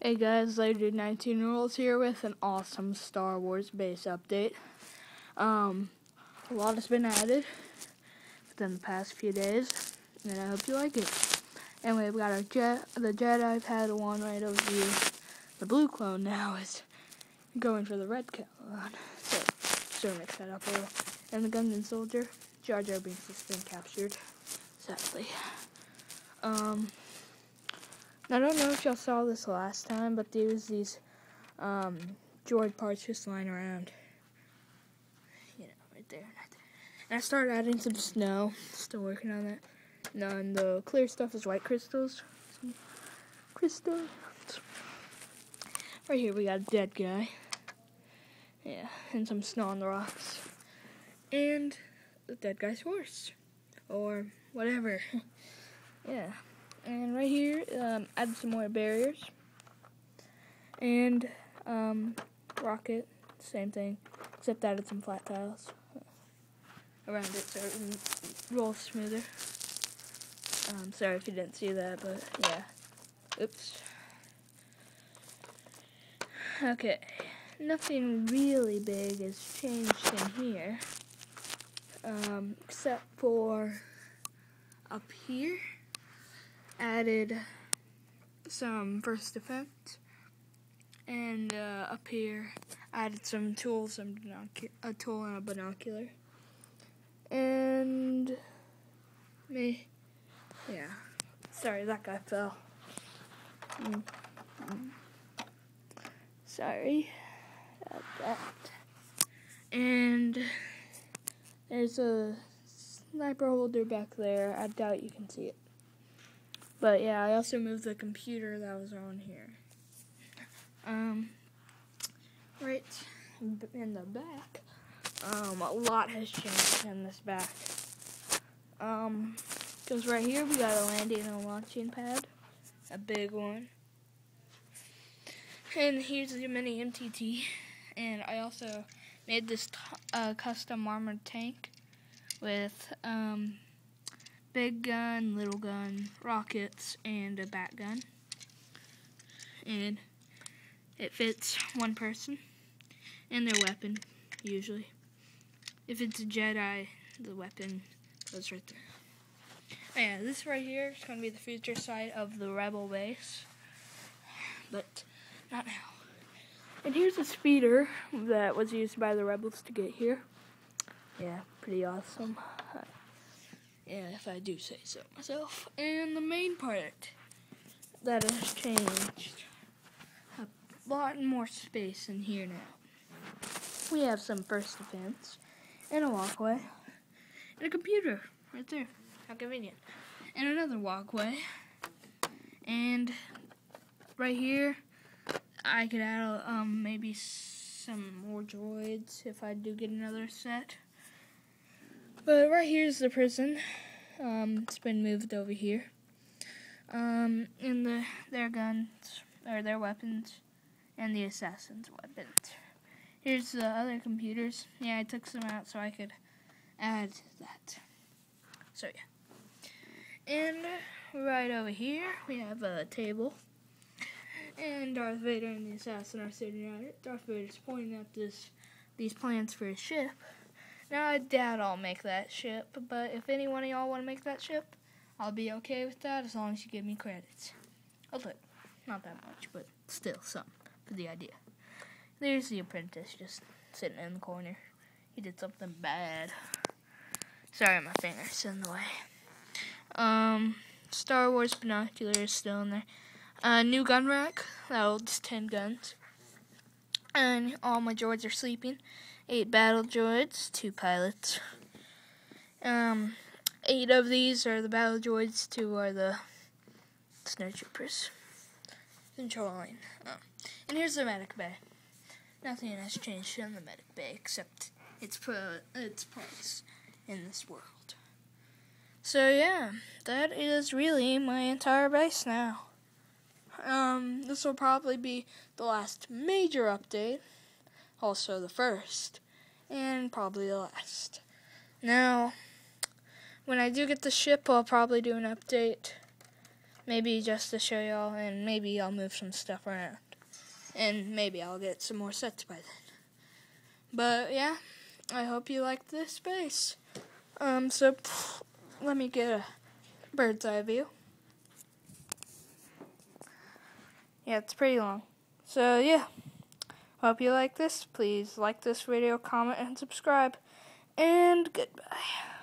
Hey guys, Legodude 19 Rules here with an awesome Star Wars base update. Um, a lot has been added within the past few days, and I hope you like it. Anyway, we have got our jet, the Jedi Padawan right over here. The blue clone now is going for the red clone, so sort of mix that up a little. And the Gungan Soldier, Jar Jar Binks has been captured, sadly. Um, I don't know if y'all saw this last time, but there was these um, droid parts just lying around. You know, right there, right there. And I started adding some snow. Still working on that. And the clear stuff is white crystals. Some crystals. Right here we got a dead guy. Yeah, and some snow on the rocks. And the dead guy's horse. Or whatever. yeah. And right here, um, add some more barriers. And um, rocket, same thing, except added some flat tiles around it so it rolls smoother. Um, sorry if you didn't see that, but yeah. Oops. Okay, nothing really big has changed in here, um, except for up here added some first defense, and uh, up here added some tools, some a tool and a binocular, and me, yeah. Sorry, that guy fell. Sorry about that. And there's a sniper holder back there. I doubt you can see it. But yeah, I also moved the computer that was on here. Um, right in the back, um, a lot has changed in this back. Um, because right here we got a landing and a launching pad, a big one. And here's the mini MTT. And I also made this uh, custom armored tank with um, big gun, little gun, rockets, and a bat gun. And it fits one person and their weapon, usually. If it's a Jedi, the weapon goes right there. Oh yeah, this right here is going to be the future side of the Rebel base. But not now. And here's a speeder that was used by the Rebels to get here. Yeah, pretty awesome. Yeah, if I do say so myself. And the main part that has changed. A lot more space in here now. We have some first defense, and a walkway, and a computer right there. How convenient. And another walkway. And right here, I could add um, maybe some more droids if I do get another set. But right here's the prison. Um, it's been moved over here. Um, and the their guns or their weapons, and the assassins' weapons. Here's the other computers. Yeah, I took some out so I could add that. So yeah. And right over here we have a table. And Darth Vader and the assassin are sitting at it. Darth Vader's pointing at this these plans for his ship. Now, I doubt I'll make that ship, but if any one of y'all want to make that ship, I'll be okay with that as long as you give me credits. A little, not that much, but still some for the idea. There's the apprentice just sitting in the corner. He did something bad. Sorry, my finger's in the way. Um, Star Wars binocular is still in there. Uh, new gun rack that holds ten guns. And all my droids are sleeping eight battle droids, two pilots. Um, eight of these are the battle droids, two are the snowtroopers. Controlling. Oh. And here's the medic bay. Nothing has changed in the medic bay except its its place in this world. So yeah, that is really my entire base now. Um, this will probably be the last major update also the first, and probably the last. Now, when I do get the ship, I'll probably do an update maybe just to show y'all, and maybe I'll move some stuff around, and maybe I'll get some more sets by then. But yeah, I hope you liked this space. Um, so let me get a bird's eye view. Yeah, it's pretty long. So yeah, hope you like this. Please like this video, comment, and subscribe. And goodbye.